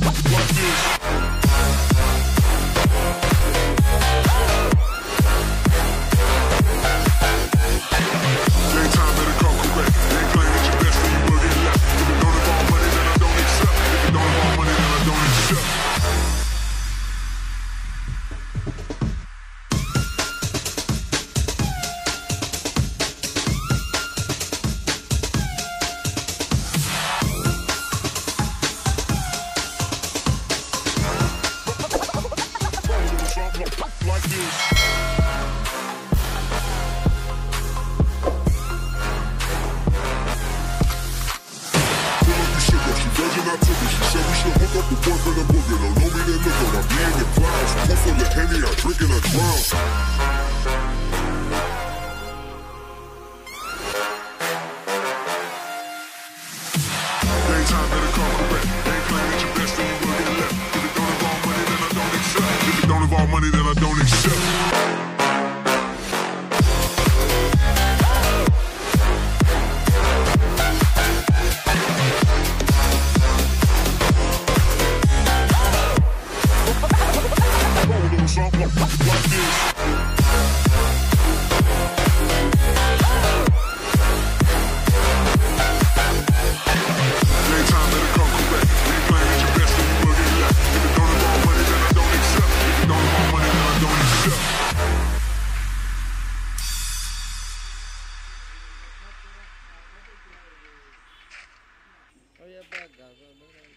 what, What is boy for the boogie, don't know me, they look at I'm being the clouds. Pour for the Henny, I drink and I drown. money that I don't accept. Gravar, né?